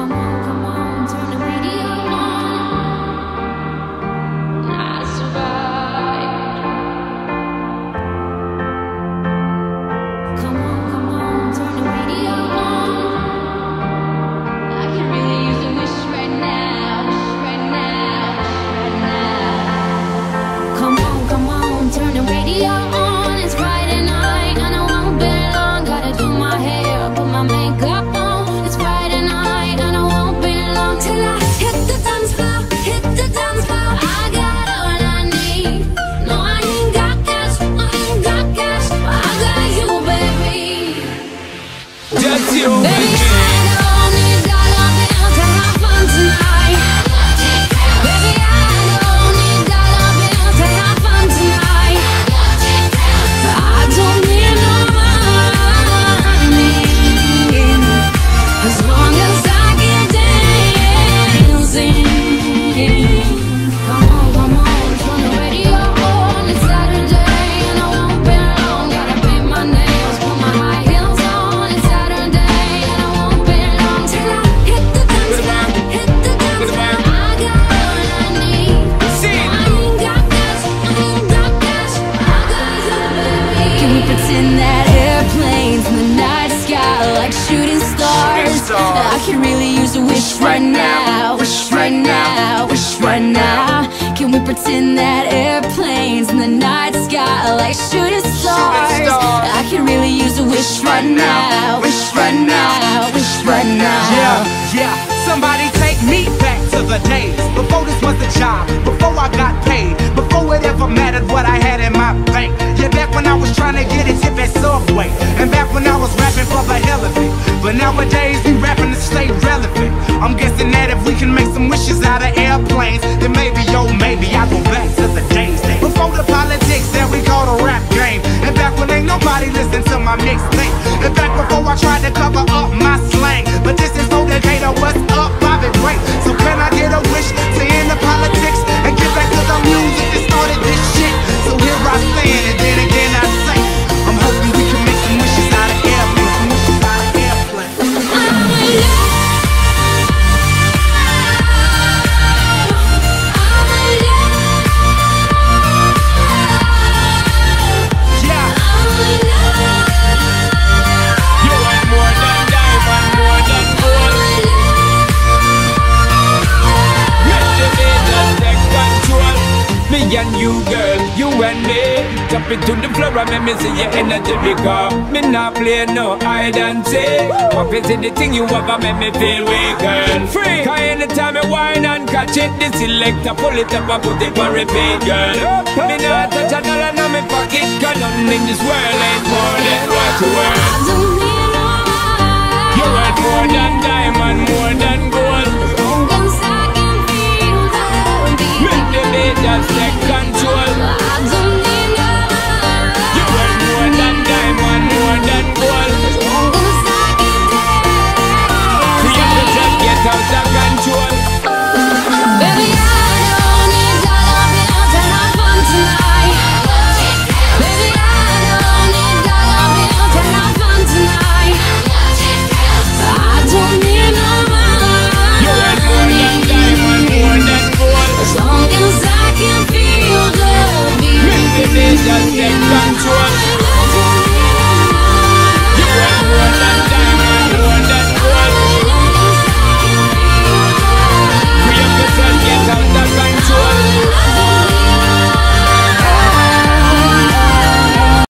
come on. Can really use a wish right now, wish right now, wish right now. Can we pretend that airplanes in the night sky are like shooting stars? I can really use a wish right now, wish right now, wish right now. Yeah, yeah. Somebody take me back to the days before this was a job, before I got paid, before we rapping to stay relevant. I'm guessing that if we can make some wishes out of airplanes, then maybe, yo, maybe I go back and you girl, you and me. Jump into the floor and make me see your energy Because me not play no hide and seek. It in the thing you and make me feel weak girl? Free! Cause anytime me whine and catch it The selector pull it up and put it on repeat girl. Me not touch a dollar in my pocket Cause nothing in this world ain't more than what you